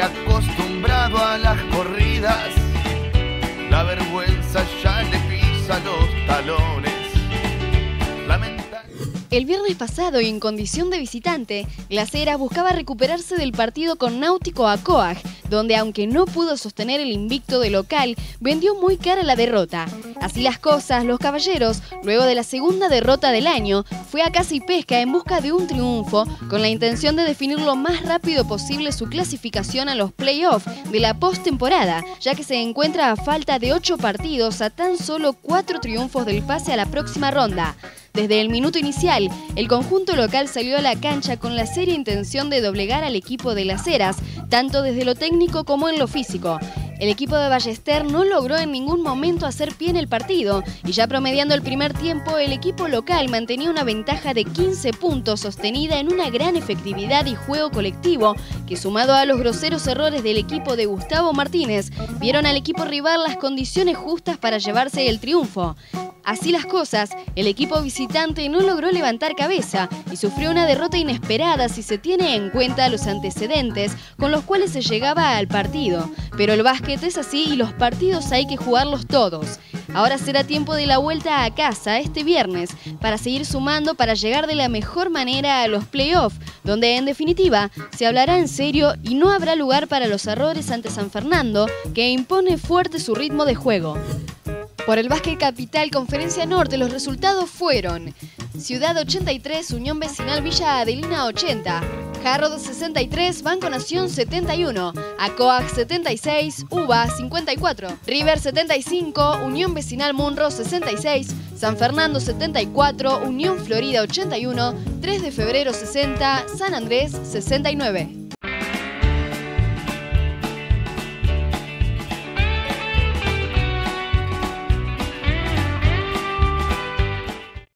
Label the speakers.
Speaker 1: acostumbrado a las corridas, la vergüenza ya le pisa los talones.
Speaker 2: El viernes pasado y en condición de visitante, Las Heras buscaba recuperarse del partido con Náutico Acoag, donde aunque no pudo sostener el invicto de local, vendió muy cara la derrota. Así las cosas, los caballeros, luego de la segunda derrota del año, fue a Casa y Pesca en busca de un triunfo, con la intención de definir lo más rápido posible su clasificación a los playoffs de la postemporada, ya que se encuentra a falta de ocho partidos a tan solo cuatro triunfos del pase a la próxima ronda. Desde el minuto inicial, el conjunto local salió a la cancha con la seria intención de doblegar al equipo de las Heras, tanto desde lo técnico como en lo físico. El equipo de Ballester no logró en ningún momento hacer pie en el partido y ya promediando el primer tiempo, el equipo local mantenía una ventaja de 15 puntos sostenida en una gran efectividad y juego colectivo que sumado a los groseros errores del equipo de Gustavo Martínez, vieron al equipo rival las condiciones justas para llevarse el triunfo. Así las cosas, el equipo visitante no logró levantar cabeza y sufrió una derrota inesperada si se tiene en cuenta los antecedentes con los cuales se llegaba al partido. Pero el básquet es así y los partidos hay que jugarlos todos. Ahora será tiempo de la vuelta a casa este viernes para seguir sumando para llegar de la mejor manera a los playoffs, donde en definitiva se hablará en serio y no habrá lugar para los errores ante San Fernando, que impone fuerte su ritmo de juego. Por el Básquet Capital Conferencia Norte los resultados fueron Ciudad 83, Unión Vecinal Villa Adelina 80, Jarro 63, Banco Nación 71, ACOAC 76, UBA 54, River 75, Unión Vecinal Munro 66, San Fernando 74, Unión Florida 81, 3 de febrero 60, San Andrés 69.